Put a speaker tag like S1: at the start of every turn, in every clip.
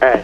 S1: Hey.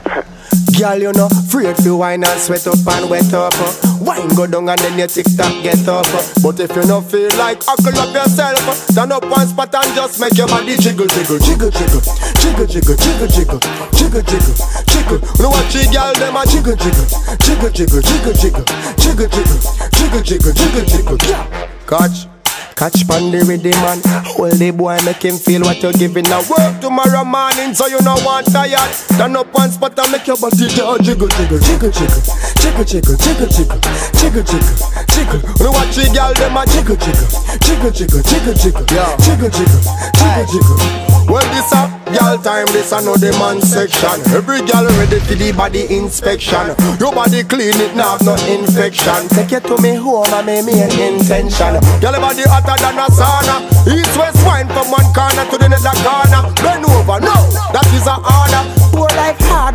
S1: Girl, you know, afraid to wine and sweat up and wet up. uh. Wine go down and then your tick tock get up. uh. But if you no feel like huckle up yourself, uh, up one spot and just make your body jiggle, jiggle, jiggle, jiggle, jiggle, jiggle, jiggle, jiggle, jiggle, jiggle, jiggle. You know what, you girl, them a jiggle, jiggle, jiggle, jiggle, jiggle, jiggle, jiggle, jiggle, jiggle, jiggle, jiggle, jiggle. Yeah, catch. Catch with the man Hold the boy make him feel what you're giving Now work tomorrow morning so you know want tired Stand up one spot and make your body Jiggle, jiggle, jiggle, jiggle Jiggle, jiggle, jiggle, jiggle Jiggle, jiggle, jiggle You know what you girl them a jiggle, jiggle Jiggle, jiggle, jiggle, jiggle Jiggle, jiggle, jiggle, jiggle Well this a girl time this a know the man section. Every girl ready for the body inspection. Your body clean it now no infection. Take it to me home and make me an intention. Your body hotter than a sauna. East west wine from one corner to the other corner. Bend over, no, that is a order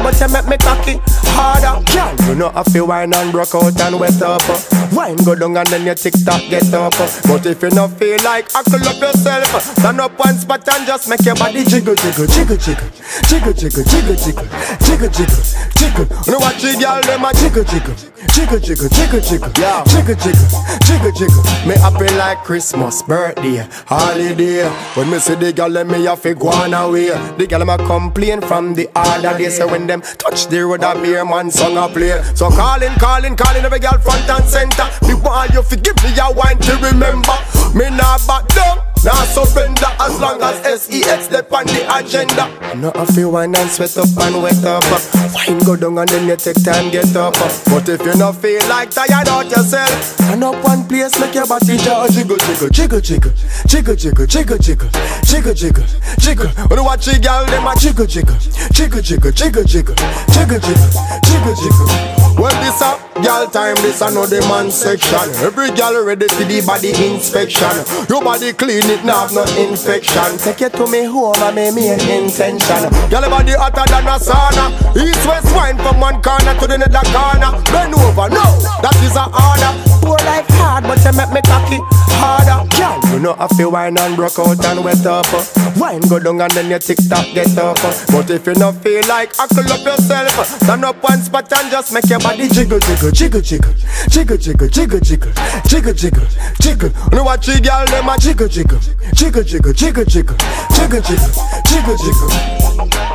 S1: but you make me cocky harder Girl, you know I feel wine and broke out and wet up uh. Wine go down and then your tick tock get up uh. But if you not feel like huckle up yourself uh, Stand up one spot and just make your body jiggle, jiggle, jiggle, jiggle Jiggle, jiggle, jiggle, jiggle Jiggle, jiggle, jiggle You know what you girl, them a jiggle, jiggle Jiggle, jiggle, jiggle, jiggle yeah. Jiggle, jiggle, jiggle, jiggle Me happy like Christmas, birthday, holiday When me see the girl, let me have to go on away The girl, ma complain from the other day So when them touch the road, a beer man song a play. So calling, calling, calling every girl front and center. Me want you to give me a wine to remember. Me nah back down Nah surrender as long as SEX step on the agenda No I feel wine and sweat up and wet up Wine go down and then you take time get up But if you not feel like tired out yourself Stand up one place make your body jiggle jiggle jiggle jiggle Jiggle jiggle jiggle jiggle Jiggle jiggle jiggle When you watch the girl them a jiggle jiggle Jiggle jiggle jiggle jiggle Jiggle jiggle jiggle jiggle Well this a girl time this the man section. Every girl ready for the body inspection. Your body clean it now have no infection. Take it to me home and make me an intention. Girl body hotter than a sauna. East west wine from one corner to the other corner. Bend over, no, that is a order. Poor life Know I feel wine and broke out and wet up. Wine go down and then your tick tock get up. But if you not feel like huckle up yourself. Stand up one spot and just make your body jiggle, jiggle, jiggle, jiggle. Jiggle, jiggle, jiggle, jiggle. Jiggle, jiggle, jiggle. Know what you girl, them a jiggle. Jiggle, jiggle, jiggle, jiggle. Jiggle, jiggle, jiggle, jiggle